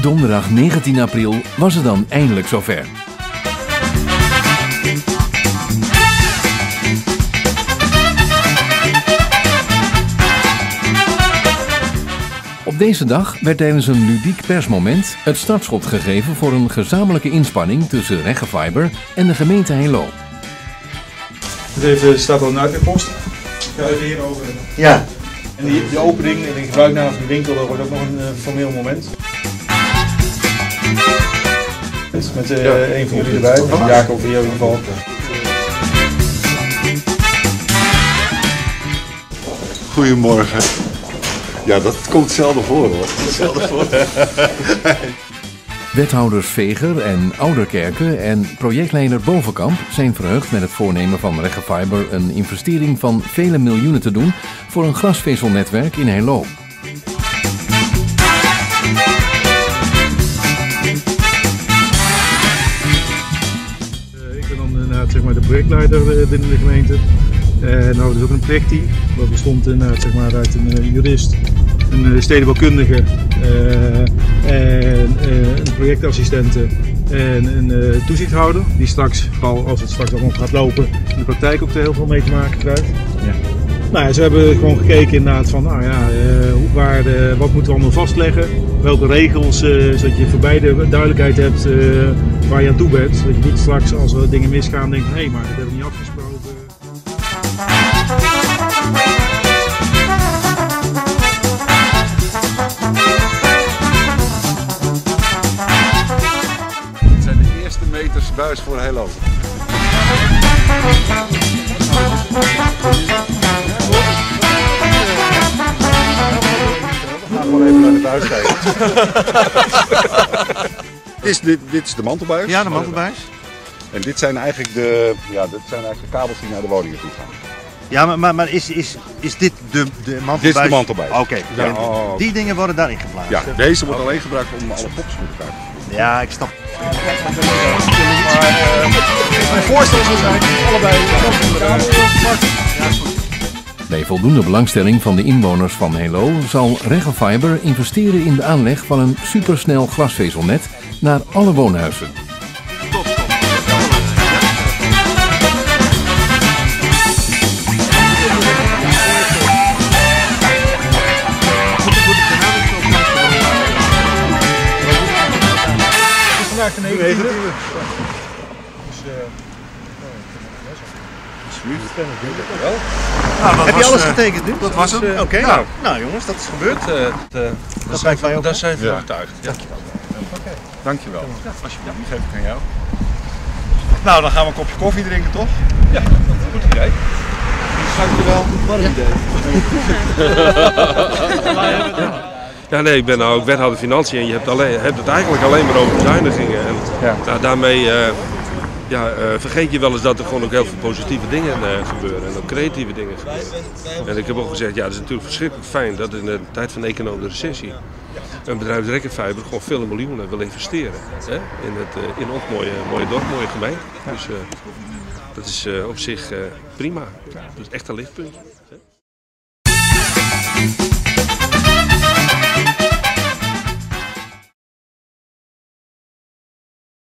Donderdag 19 april was het dan eindelijk zover. Op deze dag werd tijdens een ludiek persmoment het startschot gegeven voor een gezamenlijke inspanning tussen Reggefiber en de gemeente Helo. Het heeft, eh, staat al een uitgepost. Ik ga even hier over. Ja, En die, die opening en de gebruiknaam van de winkel, dat wordt ook nog een eh, formeel moment. Met eh een van jullie erbij, Jacob in ieder geval. goedemorgen. Ja, dat komt zelden voor hoor. Zelden voor. Wethouders Veger en Ouderkerken en projectleider Bovenkamp zijn verheugd met het voornemen van Reggefiber een investering van vele miljoenen te doen voor een glasvezelnetwerk in Helo. Projectleider eh, binnen de gemeente. En nou, dus ook een projectteam. Dat bestond inderdaad zeg maar, uit een eh, jurist, een eh, stedenbouwkundige eh, en eh, een projectassistente en een eh, toezichthouder. Die straks, vooral als het straks allemaal gaat lopen, in de praktijk ook heel veel mee te maken krijgt. Nou ze hebben gewoon gekeken inderdaad van, nou ja, eh, hoe- waar de, wat moeten we allemaal vastleggen, welke regels, eh, zodat je voor beide duidelijkheid hebt eh, waar je aan toe bent. Zodat je niet straks als er dingen misgaan denkt, hé, hey, maar dat hebben we niet afgesproken. Het zijn de eerste meters buis voor heel is, dit, dit is de mantelbuis. Ja, de mantelbuis. En dit zijn eigenlijk de, ja, dit zijn eigenlijk de kabels die naar de woningen toe gaan. Ja, maar, maar, maar is, is, is dit de, de mantelbuis? Dit is de mantelbuis. Oké, Ja, oh. die dingen worden daarin geplaatst? Ja, deze wordt alleen gebruikt om alle goed te krijgen. Ja, ik snap. Mijn voorstel zou zijn, allebei Bij voldoende belangstelling van de inwoners van Helo zal Reggefiber investeren in de aanleg van een supersnel glasvezelnet naar alle woonhuizen. vandaag de 19e. Heb je alles getekend nu? Dat was hem. Oké, Nou. nou jongens, dat is gebeurd. Uh, Dat lijkt mij ook. Daar zijn we Ja. overtuigd. Ja. Dankjewel. Alsjeblieft, die geef ik aan jou. Nou, dan gaan we een kopje koffie drinken, toch? ja, goed idee. Dankjewel. Wat een idee. Ja, nee, ik ben nou ook wethouder financiën en je hebt, alleen, hebt het eigenlijk alleen maar over bezuinigingen. En nou, daarmee eh, ja, eh, vergeet je wel eens dat er gewoon ook heel veel positieve dingen eh, gebeuren en ook creatieve dingen gebeuren. En ik heb ook gezegd, ja, het is natuurlijk verschrikkelijk fijn dat in de tijd van de economische recessie een bedrijf Rekkenfiber gewoon vele miljoenen wil investeren hè, in, het, eh, in ons mooie, mooie dorp, mooie gemeente. Dus dat is op zich prima. Dat is echt een lichtpunt.